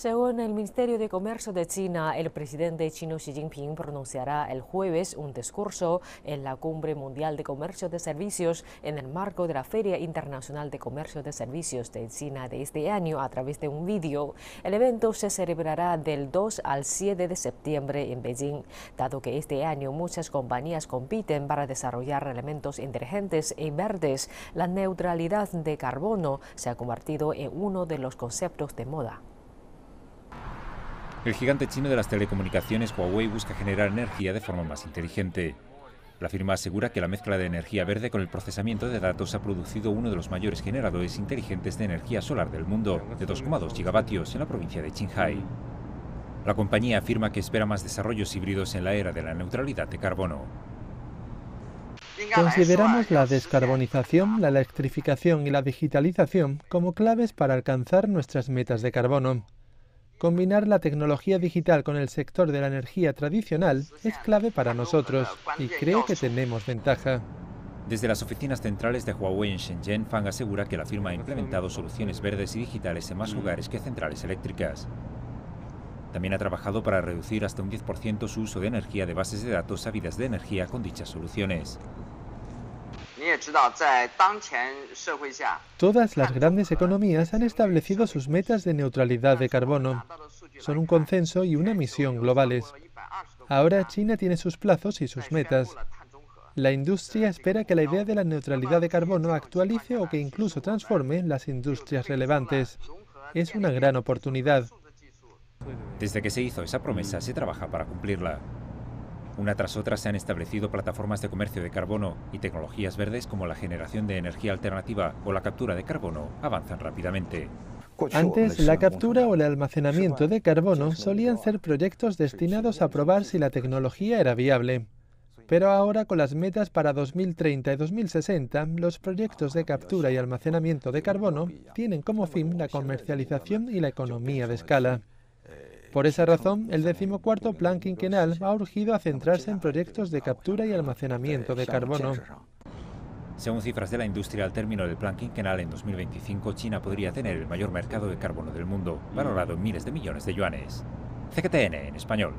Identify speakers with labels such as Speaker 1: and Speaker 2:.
Speaker 1: Según el Ministerio de Comercio de China, el presidente chino Xi Jinping pronunciará el jueves un discurso en la Cumbre Mundial de Comercio de Servicios en el marco de la Feria Internacional de Comercio de Servicios de China de este año a través de un vídeo. El evento se celebrará del 2 al 7 de septiembre en Beijing, dado que este año muchas compañías compiten para desarrollar elementos inteligentes y verdes. La neutralidad de carbono se ha convertido en uno de los conceptos de moda.
Speaker 2: El gigante chino de las telecomunicaciones Huawei busca generar energía de forma más inteligente. La firma asegura que la mezcla de energía verde con el procesamiento de datos ha producido uno de los mayores generadores inteligentes de energía solar del mundo, de 2,2 gigavatios en la provincia de Qinghai. La compañía afirma que espera más desarrollos híbridos en la era de la neutralidad de carbono.
Speaker 3: Consideramos la descarbonización, la electrificación y la digitalización como claves para alcanzar nuestras metas de carbono. Combinar la tecnología digital con el sector de la energía tradicional es clave para nosotros y creo que tenemos ventaja.
Speaker 2: Desde las oficinas centrales de Huawei en Shenzhen, Fang asegura que la firma ha implementado soluciones verdes y digitales en más lugares que centrales eléctricas. También ha trabajado para reducir hasta un 10% su uso de energía de bases de datos sabidas de energía con dichas soluciones.
Speaker 3: Todas las grandes economías han establecido sus metas de neutralidad de carbono. Son un consenso y una misión globales. Ahora China tiene sus plazos y sus metas. La industria espera que la idea de la neutralidad de carbono actualice o que incluso transforme las industrias relevantes. Es una gran oportunidad.
Speaker 2: Desde que se hizo esa promesa, se trabaja para cumplirla. Una tras otra se han establecido plataformas de comercio de carbono y tecnologías verdes como la generación de energía alternativa o la captura de carbono avanzan rápidamente.
Speaker 3: Antes, la captura o el almacenamiento de carbono solían ser proyectos destinados a probar si la tecnología era viable. Pero ahora, con las metas para 2030 y 2060, los proyectos de captura y almacenamiento de carbono tienen como fin la comercialización y la economía de escala. Por esa razón, el decimocuarto Plan Quinquenal ha urgido a centrarse en proyectos de captura y almacenamiento de carbono.
Speaker 2: Según cifras de la industria, al término del Plan Quinquenal en 2025, China podría tener el mayor mercado de carbono del mundo, valorado en miles de millones de yuanes. CGTN en español.